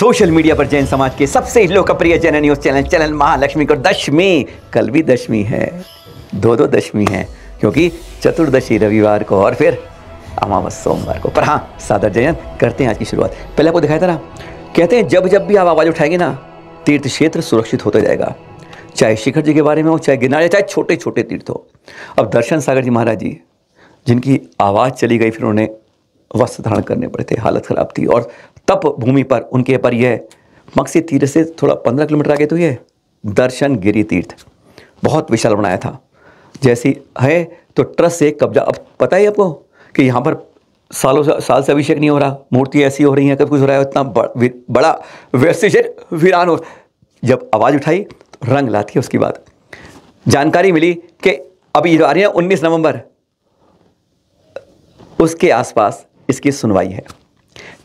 Social media पर जैन समाज के सबसे लोकप्रिय Jain news channel channel Mahalakshmi को दशमी। कल भी दशमी है। दो दो दशमी है, क्योंकि चतुर्दशी रविवार को और फिर अमावस सोमवार को। पर हाँ सादर जयन करते हैं आज की शुरुआत। पहले आपको दिखाया था ना कहते हैं, जब जब भी आप आवाज़ उठाएँगे ना, तीर्थ क्षेत्र सुरक्षित होता जाएगा। चाहे शिखर जी के बारे में हो, चाहे गिरनार चाहे छोटे छोटे तीर्थ हो। अब दर्शन सागर जी महाराज जी, जिनकी आवाज़ चली गई फिर उन्हें वस्त्र धारण करने पड़े थे, हालत ख़राब थी और तप भूमि पर उनके पर यह मक्सी तीर्थ से थोड़ा पंद्रह किलोमीटर आगे तो ये दर्शन गिरी तीर्थ। बहुत विशाल बनाया था। जैसी है तो ट्रस्ट से कब्जा। अब पता ही आपको कि यहाँ पर सालों से साल से अभिषेक नहीं हो रहा। मूर्ति ऐसी हो रही है कब कुछ हो रहा है, इतना बड़ा वैसे वीरान हो। जब आवाज़ उठाई तो रंग लाती है उसकी बात। जानकारी मिली कि अभी आ रही है उन्नीस नवंबर। उसके आसपास इसकी सुनवाई है।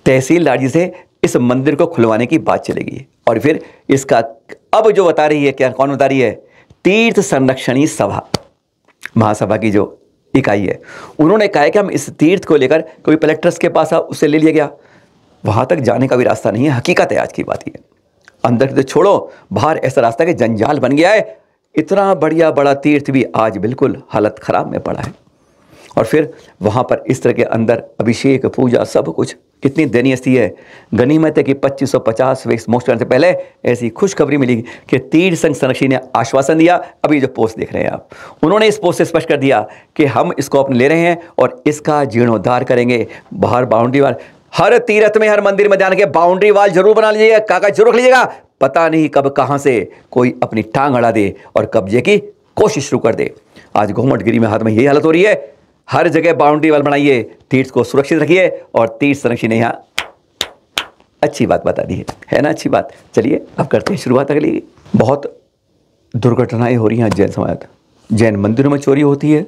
तहसीलदार जी से इस मंदिर को खुलवाने की बात चलेगी और फिर इसका अब जो बता रही है, क्या कौन बता रही है? तीर्थ संरक्षणी सभा। महासभा की जो इकाई है, उन्होंने कहा है कि हम इस तीर्थ को लेकर कभी कलेक्टर्स के पास उससे ले लिया गया। वहाँ तक जाने का भी रास्ता नहीं है, हकीकत है आज की बात ये। अंदर तो छोड़ो, बाहर ऐसा रास्ता कि जंजाल बन गया है। इतना बढ़िया बड़ा तीर्थ भी आज बिल्कुल हालत ख़राब में पड़ा है। और फिर वहाँ पर इस तरह के अंदर अभिषेक, पूजा, सब कुछ। कितनी दयनीय स्थिति है। गनीमत है कि 2550 वेस्ट मोस्ट करने से पहले ऐसी खुशखबरी मिली कि तीर संघ संरक्षी ने आश्वासन दिया। अभी जो पोस्ट देख रहे हैं आप, उन्होंने इस पोस्ट से स्पष्ट कर दिया कि हम इसको अपने ले रहे हैं और इसका जीर्णोद्धार करेंगे। बाहर बाउंड्री वाल, हर तीर्थ में, हर मंदिर में जाने के बाउंड्री वाल ज़रूर बना लीजिएगा। कागज़ ज़रूर रख लीजिएगा। पता नहीं कब, कहाँ से कोई अपनी टांग अड़ा दे और कब्जे की कोशिश शुरू कर दे। आज घूमटगिरी में हाथ में यही हालत हो रही है। हर जगह बाउंड्री वाल बनाइए। तीर्थ को सुरक्षित रखिए और तीर्थ संरक्षण ने यहाँ अच्छी बात बता दी है। है ना? अच्छी बात। चलिए, अब करते हैं शुरुआत अगली। बहुत दुर्घटनाएँ हो रही हैं जैन समाज जैन मंदिरों में चोरी होती है,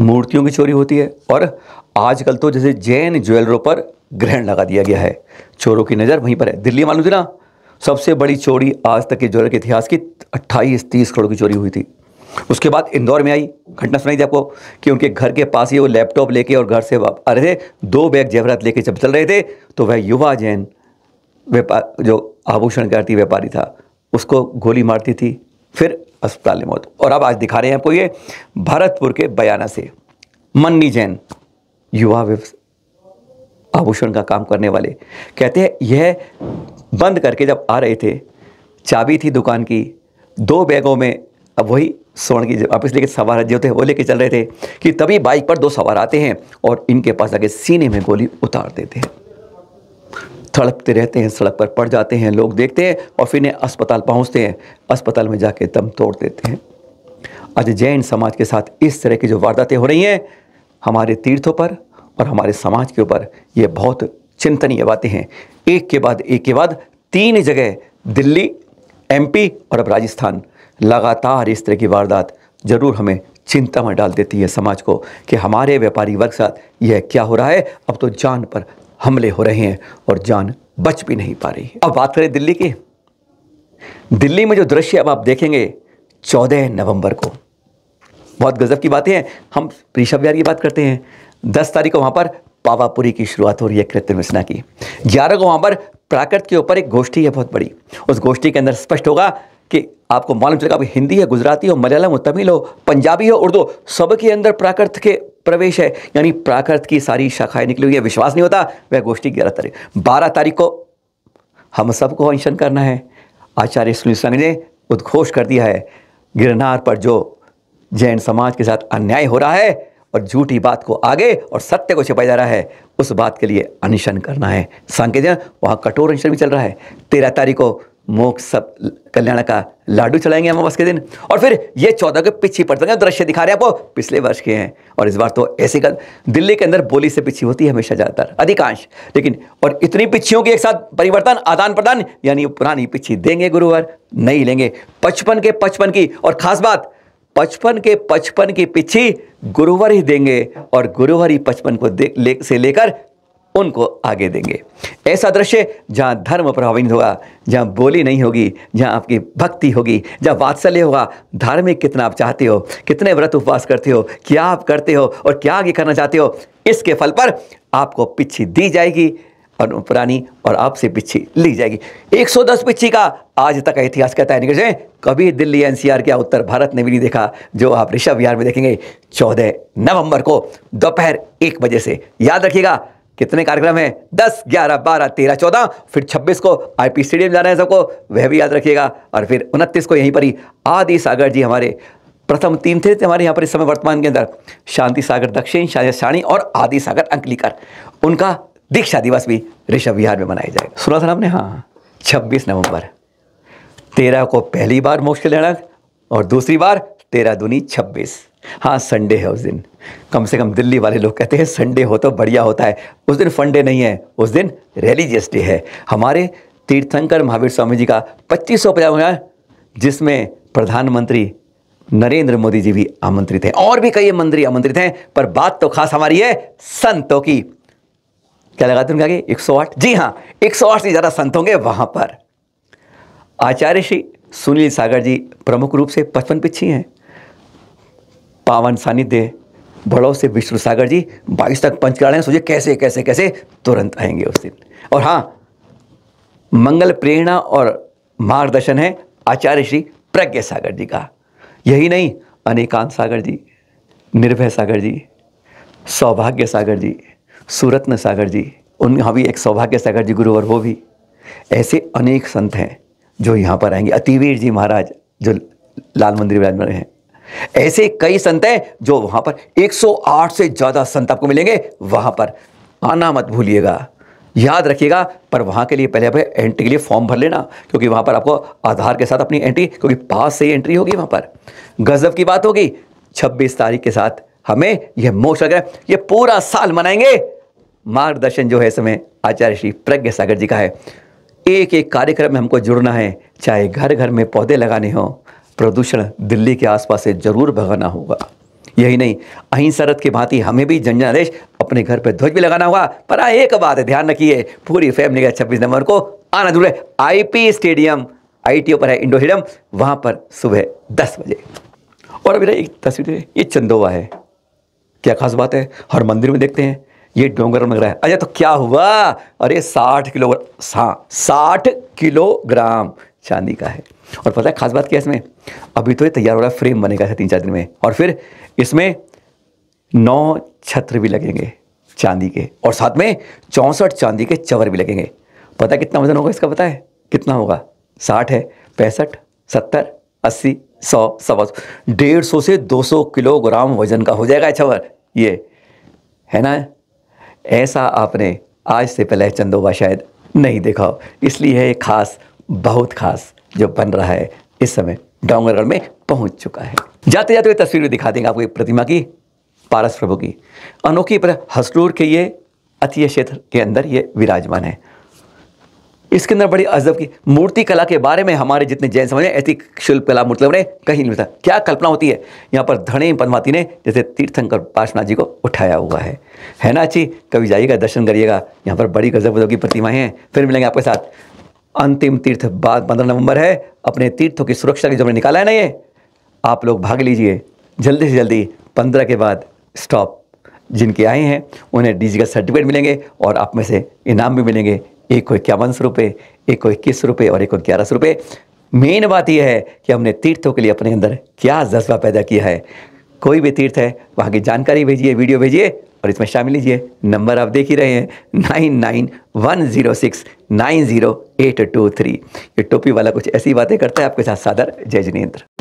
मूर्तियों की चोरी होती है और आजकल तो जैसे जैन ज्वेलरों पर ग्रहण लगा दिया गया है। चोरों की नज़र वहीं पर है। दिल्ली मालूम थी ना सबसे बड़ी चोरी आज तक के ज्वेलर के इतिहास की अट्ठाईस तीस करोड़ की चोरी हुई थी। उसके बाद इंदौर में आई। घटना सुनाई थी आपको कि उनके घर के पास ही वो लैपटॉप लेके और घर से आ रहे थे, दो बैग जेवरात लेके जब चल रहे थे तो वह युवा जैन व्यापार, जो आभूषण करती व्यापारी था, उसको गोली मारती थी, फिर अस्पताल में मौत। और अब आज दिखा रहे हैं आपको ये भरतपुर के बयाना से। मन्नी जैन, युवा आभूषण का काम करने वाले। कहते हैं, यह बंद करके जब आ रहे थे, चाबी थी दुकान की, दो बैगों में अब वही स्वर्ण की वापस लेके सवार जो थे वो लेके चल रहे थे कि तभी बाइक पर दो सवार आते हैं और इनके पास आके सीने में गोली उतार देते हैं। तड़पते रहते हैं, सड़क पर पड़ जाते हैं, लोग देखते हैं और फिर इन्हें अस्पताल पहुँचते हैं। अस्पताल में जाके दम तोड़ देते हैं। आज जैन समाज के साथ इस तरह की जो वारदातें हो रही हैं, हमारे तीर्थों पर और हमारे समाज के ऊपर ये बहुत चिंतनीय बातें हैं। एक के बाद एक के बाद तीन जगह, दिल्ली, एमपी और अब राजस्थान। लगातार इस तरह की वारदात ज़रूर हमें चिंता में डाल देती है समाज को कि हमारे व्यापारी वर्ग साथ यह क्या हो रहा है। अब तो जान पर हमले हो रहे हैं और जान बच भी नहीं पा रही अब बात करें दिल्ली की। दिल्ली में जो दृश्य अब आप देखेंगे चौदह नवंबर को। बहुत गजब की बातें हैं। हम ऋषभ विहार की बात करते हैं। दस तारीख को वहाँ पर पावापुरी की शुरुआत हो रही है कृत्य मिश्रा की। ग्यारह को वहाँ पर प्राकृत के ऊपर एक गोष्ठी है, बहुत बड़ी। उस गोष्ठी के अंदर स्पष्ट होगा कि आपको मालूम चलेगा, आप हिंदी है, गुजराती हो, मलयालम हो, तमिल हो, पंजाबी हो, उर्दू सबके अंदर प्राकृत के प्रवेश है। यानी प्राकृत की सारी शाखाएँ निकली हुई है। विश्वास नहीं होता, वह गोष्ठी ग्यारह तारीख, बारह तारीख को हम सबको अनशन करना है। आचार्य सुनील संघ ने उद्घोष कर दिया है, गिरनार पर जो जैन समाज के साथ अन्याय हो रहा है और झूठी बात को आगे और सत्य को छिपाया जा रहा है, उस बात के लिए अनशन करना है। सांकेत वहाँ कठोर अनशन भी चल रहा है। तेरह तारीख को मोक्ष सब कल्याण का लाडू चलाएँगे अमावस के दिन। और फिर ये चौदह के पीछे पड़ते हैं दृश्य दिखा रहे हैं आपको पिछले वर्ष के हैं। और इस बार तो ऐसे कर दिल्ली के अंदर बोली से पीछे होती है हमेशा ज़्यादातर अधिकांश। लेकिन और इतनी पिछियों के एक साथ परिवर्तन आदान प्रदान यानी पुरानी पिछी देंगे गुरुवार नहीं लेंगे। पचपन के पचपन की और खास बात पचपन के पचपन की पिछी गुरुवार ही देंगे और गुरुवार ही पचपन को ले, से लेकर उनको आगे देंगे। ऐसा दृश्य जहाँ धर्म प्रभावित होगा, जहाँ बोली नहीं होगी, जहाँ आपकी भक्ति होगी, जहाँ वात्सल्य होगा, धार्मिक कितना आप चाहते हो, कितने व्रत उपवास करते हो, क्या आप करते हो और क्या आगे करना चाहते हो, इसके फल पर आपको पिछी दी जाएगी और पुरानी और आपसे पिच्छी ली जाएगी। 110 पिच्छी का आज तक इतिहास कहता है निकल कभी दिल्ली एनसीआर क्या, उत्तर भारत ने भी नहीं देखा, जो आप ऋषभ विहार में देखेंगे, चौदह नवंबर को दोपहर एक बजे से। याद रखिएगा कितने कार्यक्रम हैं? दस, ग्यारह, बारह, तेरह, चौदह। फिर छब्बीस को आईपी स्टेडियम जाना है सबको, वह भी याद रखिएगा। और फिर उनतीस को यहीं पर ही आदि सागर जी हमारे प्रथम तीन थे, हमारे यहाँ पर इस समय वर्तमान के अंदर। शांति सागर दक्षिण शाणी और आदि सागर अंकलीकर। उनका दीक्षा दिवस भी ऋषभ विहार में मनाया जाएगा। सुना था आपने? हाँ। छब्बीस नवंबर। तेरह को पहली बार मोक्ष कल्याणक और दूसरी बार तेरह दूनी छब्बीस। हाँ संडे है उस दिन। कम से कम दिल्ली वाले लोग कहते हैं संडे हो तो बढ़िया होता है। उस दिन फंडे नहीं है, उस दिन रिलीजियस डे है। हमारे तीर्थंकर महावीर स्वामी जी का पच्चीस सौ पचास जिसमें प्रधानमंत्री नरेंद्र मोदी जी भी आमंत्रित हैं। और भी कई मंत्री आमंत्रित हैं, पर बात तो खास हमारी है संतों की। क्या लगाते हैं आगे? 108 जी हाँ 108 से ज़्यादा संत होंगे वहाँ पर। आचार्य श्री सुनील सागर जी प्रमुख रूप से पचपन पिछी हैं। पावन सानिध्य बड़ों से विष्णु सागर जी, बाईस तक पंचकाड़े सोचिए कैसे कैसे कैसे तुरंत आएँगे उस दिन। और हाँ मंगल प्रेरणा और मार्गदर्शन है आचार्य श्री प्रज्ञ सागर जी का। यही नहीं, अनेकांत सागर जी, निर्भय सागर जी, सौभाग्य सागर जी, सूरत्न सागर जी, उन यहाँ भी एक सौभाग्य सागर जी गुरु और वो भी। ऐसे अनेक संत हैं जो यहाँ पर आएँगे। अतिवीर जी महाराज जो लाल मंदिर विराजमान हैं। ऐसे कई संत हैं जो वहाँ पर 108 से ज़्यादा संत आपको मिलेंगे वहाँ पर। आना मत भूलिएगा। याद रखिएगा, पर वहाँ के लिए पहले आप एंट्री के लिए फॉर्म भर लेना, क्योंकि वहाँ पर आपको आधार के साथ अपनी एंट्री क्योंकि पास से ही एंट्री होगी वहाँ पर। गजब की बात होगी 26 तारीख के साथ हमें यह मोक्ष लग ये पूरा साल मनाएँगे। मार्गदर्शन जो है समय आचार्य श्री प्रज्ञ सागर जी का है। एक एक कार्यक्रम में हमको जुड़ना है, चाहे घर घर में पौधे लगाने हों प्रदूषण दिल्ली के आसपास से ज़रूर भगाना होगा। यही नहीं, अहिंसा रथ की भांति हमें भी जन जनादेश अपने घर पर ध्वज भी लगाना होगा। पर एक बात ध्यान रखिए, पूरी फैमिली का छब्बीस नवंबर को आना ज़रूर है। आईपी स्टेडियम आईटीओ पर है इंडो स्टेडियम वहाँ पर सुबह दस बजे। और अभी एक तस्वीर ये चंदोवा है। क्या खास बात है? हर मंदिर में देखते हैं। ये डोंगर लग रहा है। अच्छा तो क्या हुआ? अरे, साठ किलो हाँ साठ किलोग्राम। चांदी का है। और पता है, खास बात क्या है इसमें? अभी तो ये तैयार हो रहा है फ्रेम बनेगा तीन चार दिन में। और फिर इसमें नौ छत्र भी लगेंगे चांदी के। और साथ में चौंसठ चांदी के चवर भी लगेंगे। पता है कितना वज़न होगा इसका पता है? कितना होगा? साठ है, पैंसठ, सत्तर, अस्सी, सौ, सवा सौ। डेढ़ सौ से दो सौ किलोग्राम वज़न का हो जाएगा चवर। ये, है ना? ऐसा आपने आज से पहले चंदोबा शायद नहीं देखा हो। इसलिए है खास बहुत खास जो बन रहा है, इस समय डोंगरगढ़ में पहुँच चुका है। जाते जाते हुए तस्वीर दिखा देंगे आपको एक प्रतिमा की, पारस प्रभु की। अनोखी पर हसलूर के ये अतीय क्षेत्र के अंदर ये विराजमान है। इसके अंदर बड़ी अजब की मूर्ति कला के बारे में हमारे जितने जैन समझ ऐसी शिल्प कला मूर्ति ने कहीं नहीं मिलता। क्या कल्पना होती है? यहाँ पर धने पद्मावती ने जैसे तीर्थंकर पार्शनाथ जी को उठाया हुआ है। है ना अच्छी कभी जाइएगा, दर्शन करिएगा। यहाँ पर बड़ी गजब की प्रतिमाएँ हैं। फिर मिलेंगे आपके साथ। अंतिम तीर्थ बाद पंद्रह नवंबर है। अपने तीर्थों की सुरक्षा की जो निकाला है ना ये, आप लोग भाग लीजिए। जल्दी से जल्दी पंद्रह के बाद स्टॉप जिनके आए हैं, उन्हें डी का सर्टिफिकेट मिलेंगे और आप में से इनाम भी मिलेंगे। एक को इक्यावन सौ रुपये एक को इक्कीस रुपये और एक को ग्यारह सौ रुपये मेन बात यह है कि हमने तीर्थों के लिए अपने अंदर क्या जज्बा पैदा किया है। कोई भी तीर्थ है, वहाँ की जानकारी भेजिए, वीडियो भेजिए और इसमें शामिल लीजिए, नंबर आप देख ही रहे हैं nine nine one zero six nine zero eight two three ये टोपी वाला कुछ ऐसी बातें करता है आपके साथ, सादर जय जिनेन्द्र।